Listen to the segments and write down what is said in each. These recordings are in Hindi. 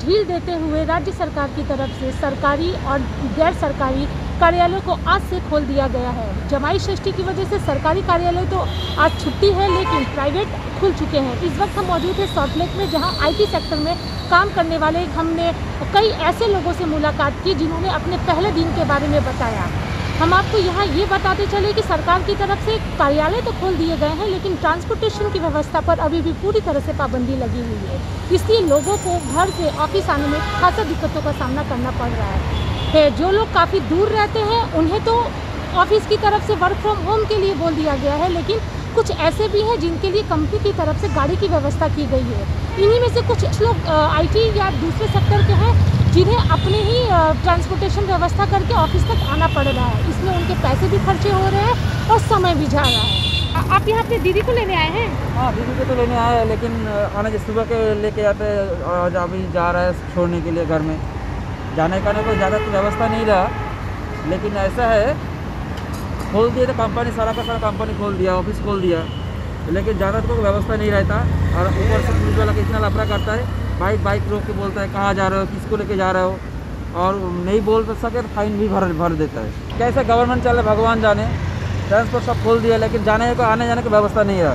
ढील देते हुए राज्य सरकार की तरफ़ से सरकारी और गैर सरकारी कार्यालयों को आज से खोल दिया गया है। जमाई षष्ठी की वजह से सरकारी कार्यालय तो आज छुट्टी है, लेकिन प्राइवेट खुल चुके हैं। इस वक्त हम मौजूद हैं सॉल्टलेक में, जहाँ आईटी सेक्टर में काम करने वाले हमने कई ऐसे लोगों से मुलाकात की जिन्होंने अपने पहले दिन के बारे में बताया। हम आपको यहाँ ये बताते चले कि सरकार की तरफ़ से कार्यालय तो खोल दिए गए हैं, लेकिन ट्रांसपोर्टेशन की व्यवस्था पर अभी भी पूरी तरह से पाबंदी लगी हुई है। इसलिए लोगों को घर से ऑफ़िस आने में खासा दिक्कतों का सामना करना पड़ रहा है। जो लोग काफ़ी दूर रहते हैं, उन्हें तो ऑफ़िस की तरफ़ से वर्क फ्रॉम होम के लिए बोल दिया गया है, लेकिन कुछ ऐसे भी हैं जिनके लिए कंपनी की तरफ़ से गाड़ी की व्यवस्था की गई है। इन्हीं में से कुछ लोग आईटी या दूसरे सेक्टर के हैं जिन्हें अपने ही ट्रांसपोर्टेशन व्यवस्था करके ऑफ़िस तक आना पड़ रहा है। इसमें उनके पैसे भी खर्चे हो रहे हैं और समय भी जा रहा है। आप यहाँ अपने दीदी को लेने आए हैं? हाँ दीदी को तो लेने आए हैं, लेकिन आने सुबह के लेके आते अभी जा रहा है छोड़ने के लिए घर में। जाने का कोई ज़्यादा तो व्यवस्था नहीं रहा, लेकिन ऐसा है, खोल दिया तो कंपनी सारा का सारा कंपनी खोल दिया ऑफ़िस खोल दिया। लेकिन ज़्यादा तो व्यवस्था नहीं रहता और ऊपर से पुलिस वाला कितना लफड़ा करता है, बाइक बाइक रोक के बोलता है, कहाँ जा रहे हो? किसको लेके जा रहे हो? और नहीं बोल तो सके तो फाइन भी भर भर देता है। कैसे गवर्नमेंट चल भगवान जाने। ट्रांसपोर्ट सब खोल दिया, लेकिन जाने को, आने जाने की व्यवस्था नहीं रहा।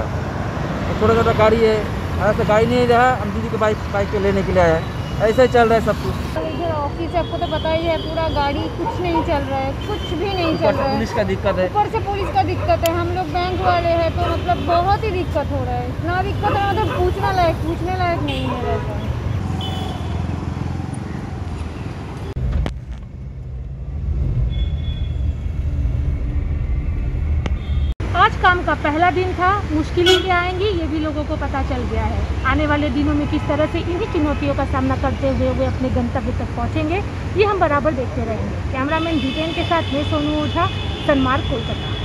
तो छोटा छोटा गाड़ी है, ऐसे गाड़ी नहीं रहा, हम दीदी को बाइक बाइक पे लेने के लिए आए ऐसे ही चल रहा है सब कुछ। इधर है आपको तो पता ही है पूरा गाड़ी कुछ नहीं चल रहा है कुछ भी नहीं चल रहा है। पुलिस का दिक्कत है। ऊपर से पुलिस का दिक्कत है हम लोग बैंक वाले हैं तो मतलब बहुत ही दिक्कत हो रहा है। इतना दिक्कत है मतलब पूछना लायक नहीं है वैसा आज काम का पहला दिन था, मुश्किलें भी आएँगी, ये भी लोगों को पता चल गया है। आने वाले दिनों में किस तरह से इन्हीं चुनौतियों का सामना करते हुए वे अपने गंतव्य तक पहुँचेंगे, ये हम बराबर देखते रहेंगे। कैमरामैन जितेन के साथ मैं सोनू ओझा, सनमार्ग, कोलकाता।